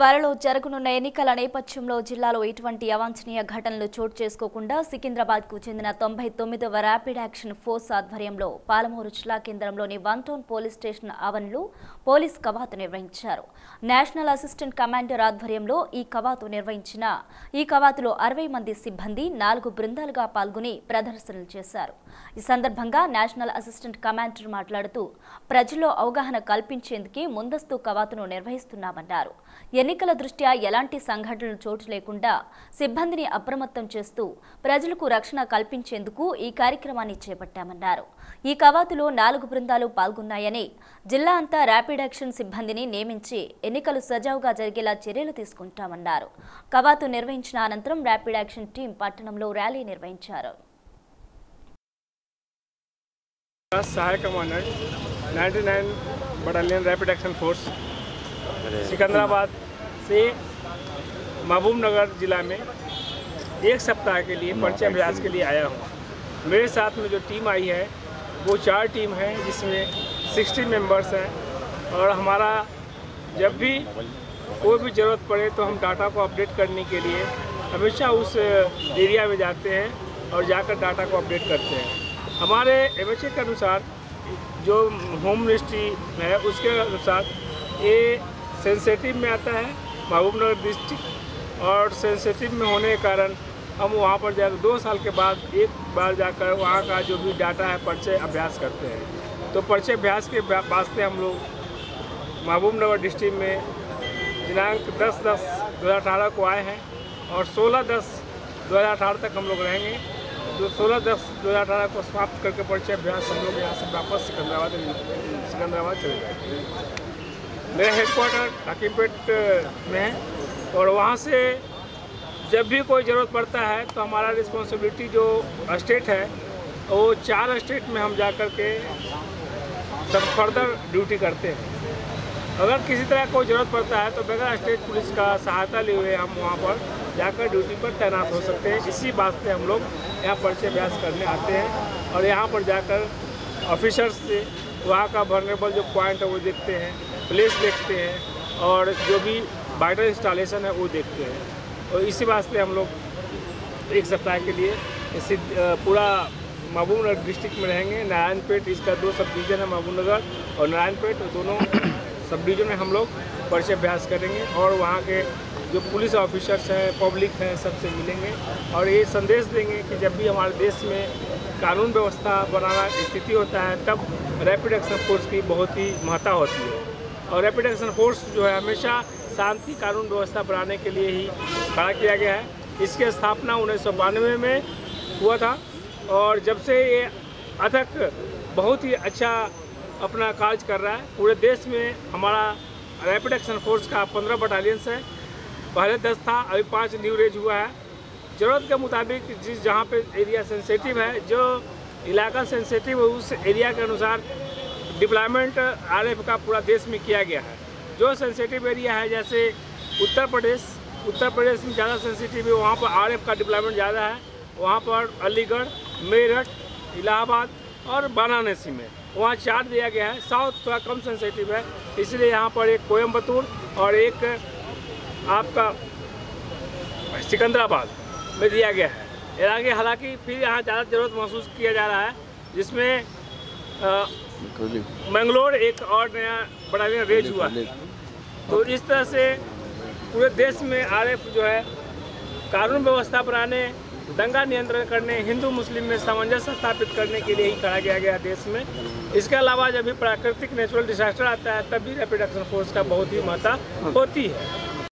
త్వరలో జరగనున్న ఎన్నికల నేపథ్యంలో జిల్లాలో ఎటువంటి అవాంఛనీయ ఘటనలు చోటు చేసుకోకుండా సికింద్రాబాద్కు చెందిన తొంభై తొమ్మిదవ ర్యాపిడ్ యాక్షన్ ఫోర్స్ ఆధ్వర్యంలో పాలమూరు జిల్లా కేంద్రంలోని వన్ టౌన్ పోలీస్ స్టేషన్ ఆవరణలో పోలీస్ కవాతు నిర్వహించారు. నేషనల్ అసిస్టెంట్ కమాండర్ ఆధ్వర్యంలో ఈ కవాతు నిర్వహించిన ఈ కవాతులో అరవై మంది సిబ్బంది నాలుగు బృందాలుగా పాల్గొని ప్రదర్శనలు చేశారు. ఈ సందర్భంగా నేషనల్ అసిస్టెంట్ కమాండర్ మాట్లాడుతూ ప్రజల్లో అవగాహన కల్పించేందుకే ముందస్తు కవాతును నిర్వహిస్తున్నామన్నారు. ఎన్నికల దృష్ట్యా ఎలాంటి సంఘటనలు చోటు లేకుండా సిబ్బందిని అప్రమత్తం చేస్తూ ప్రజలకు రక్షణ కల్పించేందుకు ఈ కార్యక్రమాన్ని చేపట్టామన్నారు ఈ కవాతులో నాలుగు బృందాలు పాల్గొన్నాయని జిల్లా అంతా ర్యాపిడ్ యాక్షన్ సిబ్బందిని నియమించి ఎన్నికలు సజావుగా జరిగేలా చర్యలు తీసుకుంటామన్నారు కవాతు నిర్వహించిన అనంతరం ర్యాపిడ్ యాక్షన్ టీం పట్టణంలో ర్యాలీ నిర్వహించారు सहायक commander 99 battalion rapid action force Secunderabad से महबूब नगर जिला में एक सप्ताह के लिए परिचय अभ्यास के लिए आया हूँ। मेरे साथ में जो टीम आई है वो चार टीम है जिसमें 60 मेंबर्स हैं और हमारा जब भी कोई भी ज़रूरत पड़े तो हम डाटा को अपडेट करने के लिए हमेशा उस एरिया में जाते हैं और जाकर डाटा को अपडेट करते हैं। हमारे एमएचए के अनुसार जो होम मिनिस्ट्री है उसके अनुसार ये सेंसेटिव में आता है महबूबनगर डिस्ट्रिक्ट और सेंसेटिव में होने के कारण हम वहाँ पर जाकर दो साल के बाद एक बार जाकर वहाँ का जो भी डाटा है परिचय अभ्यास करते हैं। तो परिचय अभ्यास के वास्ते हम लोग महबूबनगर डिस्ट्रिक्ट में दिनांक 10 दस दो अठारह को आए हैं और 16 दस दो अठारह तक हम लोग रहेंगे। तो 16 दस दो अठारह को समाप्त करके परिचय अभ्यास हम लोग यहाँ से वापस सिकंदराबाद सिकंदराबाद चले जाएँगे। मेरा हेडक्वार्टर हकीमपेट में है। और वहाँ से जब भी कोई ज़रूरत पड़ता है तो हमारा रिस्पॉन्सिबिलिटी जो स्टेट है, वो चार स्टेट में हम जा कर के सब फर्दर ड्यूटी करते हैं। अगर किसी तरह कोई ज़रूरत पड़ता है तो बगैर स्टेट पुलिस का सहायता लिए हुए हम वहाँ पर जाकर ड्यूटी पर तैनात हो सकते हैं। इसी बात से हम लोग यहाँ परिचय अभ्यास करने आते हैं और यहाँ पर जाकर ऑफिसर्स से वहाँ का वर्नेबल जो पॉइंट है, वो देखते हैं। प्लेस देखते हैं और जो भी वाइटर इंस्टॉलेशन है वो देखते हैं। और इसी वास्ते हम लोग एक सप्ताह के लिए पूरा महबूबनगर डिस्ट्रिक्ट में रहेंगे। नारायणपेट, इसका दो सब डिवीज़न है महबूबनगर और नारायणपेट। दोनों सब डिवीज़न में हम लोग परिचय अभ्यास करेंगे और वहाँ के जो पुलिस ऑफिसर्स हैं पब्लिक हैं, सबसे मिलेंगे और ये संदेश देंगे कि जब भी हमारे देश में कानून व्यवस्था बनाना स्थिति होता है, तब रैपिड एक्शन फोर्स की बहुत ही महत्ता होती है। और रैपिड एक्शन फोर्स जो है हमेशा शांति कानून व्यवस्था बनाने के लिए ही खड़ा किया गया है। इसकी स्थापना उन्नीस सौ बानवे में हुआ था और जब से ये अथक बहुत ही अच्छा अपना कार्य कर रहा है, पूरे देश में हमारा रैपिड एक्शन फोर्स का पंद्रह बटालियंस है। पहले दस था, अभी पाँच न्यू रेज हुआ है। ज़रूरत के मुताबिक जिस जहाँ पे एरिया सेंसेटिव है, जो इलाका सेंसेटिव है, उस एरिया के अनुसार डिप्लॉयमेंट आरएफ का पूरा देश में किया गया है। जो सेंसिटिव एरिया है, जैसे उत्तर प्रदेश उत्तर प्रदेश में ज़्यादा सेंसिटिव है, वहाँ पर आरएफ का डिप्लॉयमेंट ज़्यादा है। वहाँ पर अलीगढ़, मेरठ, इलाहाबाद और वाराणसी में। वहाँ चार दिया गया है साउथ थोड़ा कम सेंसिटिव है, इसलिए यहाँ पर एक कोयम्बतूर और एक आपका सिकंदराबाद में दिया गया है। आगे हालाँकि फिर यहाँ ज़्यादा ज़रूरत महसूस किया जा रहा है, जिसमें मंगलोर एक और नया बड़ा नया रेज हुआ। है तो इस तरह से पूरे देश में आरएफ जो है कानून व्यवस्था बनाने दंगा नियंत्रण करने हिंदू मुस्लिम में सामंजस्य स्थापित करने के लिए ही करा गया गया देश में। इसके अलावा जब भी प्राकृतिक नेचुरल डिजास्टर आता है तब भी रैपिड एक्शन फोर्स का बहुत ही महत्ता होती है।